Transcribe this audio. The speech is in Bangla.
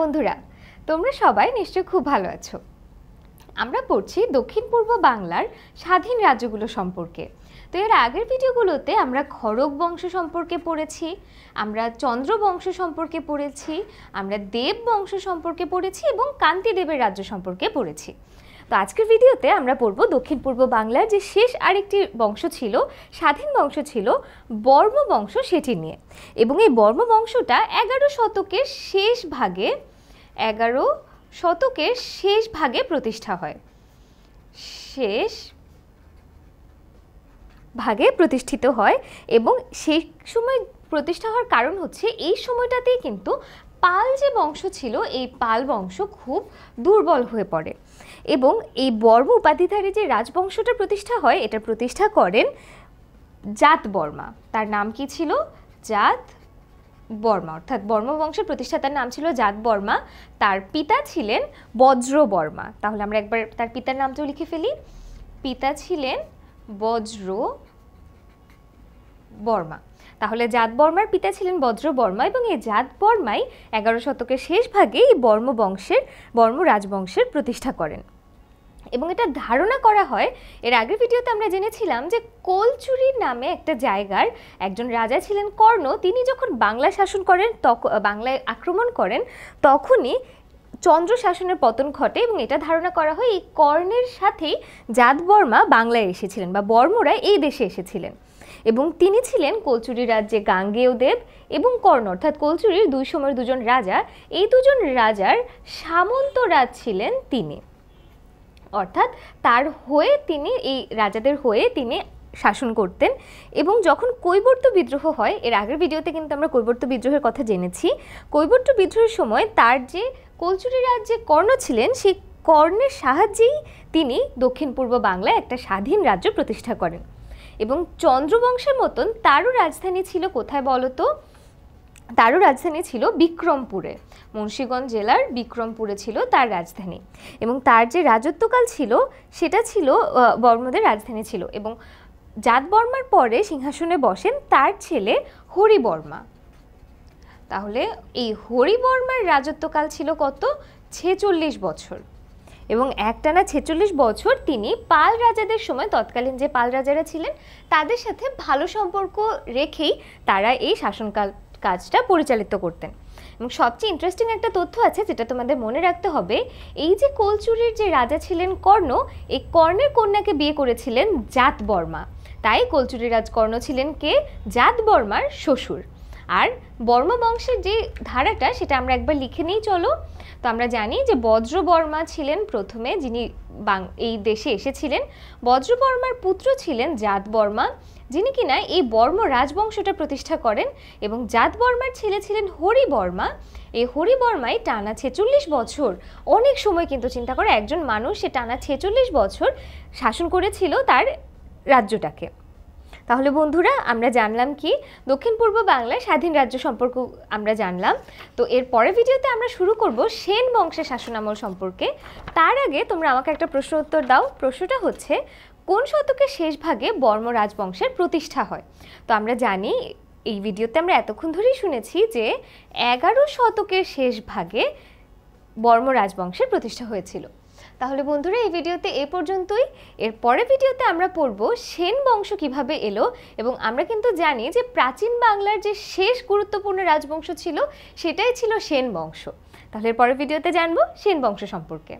বন্ধুরা, তোমরা সবাই নিশ্চয়ই খুব ভালো আছো। আমরা পড়ছি দক্ষিণ পূর্ব বাংলার স্বাধীন রাজ্যগুলো সম্পর্কে। তো এর আগের ভিডিওগুলোতে আমরা খড়গ বংশ সম্পর্কে পড়েছি, আমরা চন্দ্র বংশ সম্পর্কে পড়েছি, আমরা দেব বংশ সম্পর্কে পড়েছি এবং কান্তি দেবের রাজ্য সম্পর্কে পড়েছি। তো আজকের ভিডিওতে আমরা পড়ব দক্ষিণ পূর্ব বাংলার যে শেষ আরেকটি বংশ ছিল, স্বাধীন বংশ ছিল, বর্ম বংশ সেটি নিয়ে। এবং এই বর্ম বংশটা এগারো শতকের শেষ ভাগে এগারো শতকের শেষ ভাগে প্রতিষ্ঠা হয়। শেষ ভাগে প্রতিষ্ঠিত হয় এবং সেই সময় প্রতিষ্ঠা হওয়ার কারণ হচ্ছে এই সময়টাতেই কিন্তু পাল যে বংশ ছিল, এই পাল বংশ খুব দুর্বল হয়ে পড়ে এবং এই বর্ম উপাধিধারী যে রাজবংশটা প্রতিষ্ঠা হয়, এটা প্রতিষ্ঠা করেন জাত বর্মা। তার নাম কি ছিল? জাত বর্মা, অর্থাৎ বর্ম বংশের প্রতিষ্ঠাতার নাম ছিল জাত বর্মা। তার পিতা ছিলেন বজ্র বর্মা। তাহলে আমরা একবার তার পিতার নামটাও লিখে ফেলি। পিতা ছিলেন বজ্র বর্মা। তাহলে জাত বর্মার পিতা ছিলেন বজ্র বর্মা এবং এই জাত বর্মাই এগারো শতকের শেষ ভাগে এই বর্ম বংশের বর্ম রাজবংশের প্রতিষ্ঠা করেন। এবং এটা ধারণা করা হয়, এর আগের ভিডিওতে আমরা জেনেছিলাম যে কোলচুরি নামে একটা জায়গার একজন রাজা ছিলেন কর্ণ, তিনি যখন বাংলা শাসন করেন তখন বাংলায় আক্রমণ করেন, তখনই চন্দ্র শাসনের পতন ঘটে এবং এটা ধারণা করা হয় এই কর্ণের সাথেই জাত বর্মা বাংলায় এসেছিলেন বা বর্মরা এই দেশে এসেছিলেন। এবং তিনি ছিলেন কলচুরি রাজ্যে গাঙ্গেয় দেব এবং কর্ণ, অর্থাৎ কলচুরির দুই সময়ের দুজন রাজা, এই দুজন রাজার সামন্ত রাজ ছিলেন তিনি। অর্থাৎ তার হয়ে তিনি, এই রাজাদের হয়ে তিনি শাসন করতেন এবং যখন কৈবর্ত বিদ্রোহ হয়, এর আগের ভিডিওতে কিন্তু আমরা কৈবর্ত বিদ্রোহের কথা জেনেছি, কৈবর্ত বিদ্রোহের সময় তার যে কলচুরি রাজ্যে কর্ণ ছিলেন, সেই কর্ণের সাহায্যেই তিনি দক্ষিণ পূর্ব বাংলায় একটা স্বাধীন রাজ্য প্রতিষ্ঠা করেন এবং চন্দ্রবংশের মতন তারও রাজধানী ছিল কোথায় বলতো? তারও রাজধানী ছিল বিক্রমপুরে। মুন্সীগঞ্জ জেলার বিক্রমপুরে ছিল তার রাজধানী। এবং তার যে রাজত্বকাল ছিল, সেটা ছিল বর্মদের রাজধানী ছিল। এবং জাত বর্মার পরে সিংহাসনে বসেন তার ছেলে হরিবর্মা তাহলে এই হরিবর্মার রাজত্বকাল ছিল কত? ছেচল্লিশ বছর। এবং একটানা ছেচল্লিশ বছর তিনি পাল রাজাদের সময়, তৎকালীন যে পাল রাজারা ছিলেন, তাদের সাথে ভালো সম্পর্ক রেখেই তারা এই শাসনকাল কাজটা পরিচালিত করতেন। এবং সবচেয়ে ইন্টারেস্টিং একটা তথ্য আছে যেটা তোমাদের মনে রাখতে হবে, এই যে কোলচুরির যে রাজা ছিলেন কর্ণ, এই কর্ণের কন্যাকে বিয়ে করেছিলেন জাত বর্মা। তাই কলচুরি রাজ কর্ণ ছিলেন কে? জাত বর্মার শ্বশুর। আর বর্মা বংশের যে ধারাটা সেটা আমরা একবার লিখে নিই, চলো। তো আমরা জানি যে বজ্রবর্মা ছিলেন প্রথমে, যিনি এই দেশে এসেছিলেন। বজ্রবর্মার পুত্র ছিলেন জাত বর্মা, যিনি কিনা এই বর্ম রাজবংশটা প্রতিষ্ঠা করেন এবং জাত বর্মার ছেলে ছিলেন হরি বর্মা। এই হরি বর্মাই টানা ছেচল্লিশ বছর, অনেক সময় কিন্তু চিন্তা করে, একজন মানুষ সে টানা ছেচল্লিশ বছর শাসন করেছিল তার রাজ্যটাকে। তাহলে বন্ধুরা, আমরা জানলাম কি? দক্ষিণ পূর্ব বাংলায় স্বাধীন রাজ্য সম্পর্ক আমরা জানলাম। তো এর পরের ভিডিওতে আমরা শুরু করব সেন বংশের শাসনামল সম্পর্কে। তার আগে তোমরা আমাকে একটা প্রশ্ন উত্তর দাও। প্রশ্নটা হচ্ছে, কোন শতকের শেষ ভাগে বর্ম রাজবংশের প্রতিষ্ঠা হয়? তো আমরা জানি, এই ভিডিওতে আমরা এতক্ষণ ধরেই শুনেছি যে এগারো শতকের শেষ ভাগে বর্ম রাজবংশের প্রতিষ্ঠা হয়েছিল। তাহলে বন্ধুরা, এই ভিডিওতে এ পর্যন্তই। এর পরের ভিডিওতে আমরা পড়ব সেন বংশ কীভাবে এলো এবং আমরা কিন্তু জানি যে প্রাচীন বাংলার যে শেষ গুরুত্বপূর্ণ রাজবংশ ছিল, সেটাই ছিল সেন বংশ। তাহলে পরের ভিডিওতে জানব সেন বংশ সম্পর্কে।